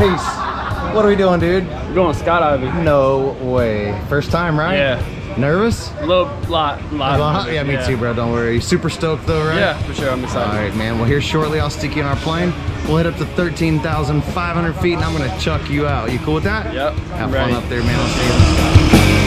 What are we doing, dude? We're going skydiving. No way. First time, right? Yeah. Nervous? A little lot, lot. Well, yeah, me too, bro. Don't worry. Super stoked though, right? Yeah, for sure. I'm excited. All right, man. Well, here shortly, I'll stick you in our plane. We'll head up to 13,500 feet, and I'm gonna chuck you out. You cool with that? Yep. Have I'm fun ready. up there, man.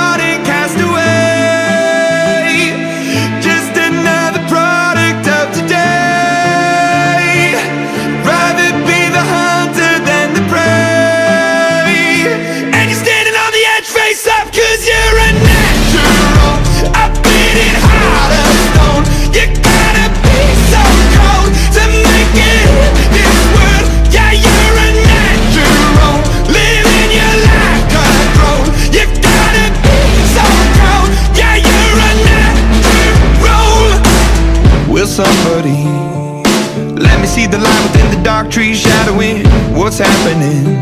Will somebody let me see the light within the dark trees shadowing what's happening?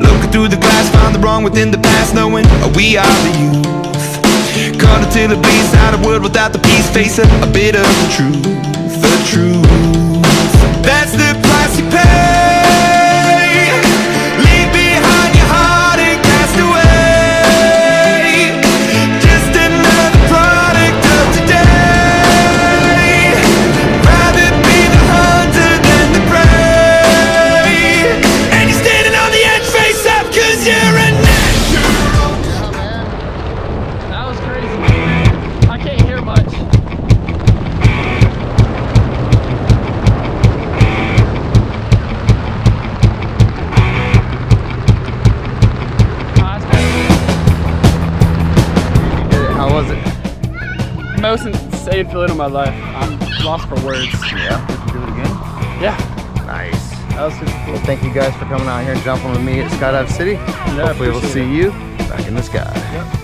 Looking through the glass, found the wrong within the past, knowing we are the youth. Caught until it bleeds out of world without the peace, face a, a bit of the truth, the truth. Most insane feeling of my life. I'm lost for words. Yeah. Did you do it again? Yeah, Nice. that was super cool. Well, thank you guys for coming out here and jumping with me at Skydive City. Yeah, Hopefully, we'll see you back in the sky. Yep.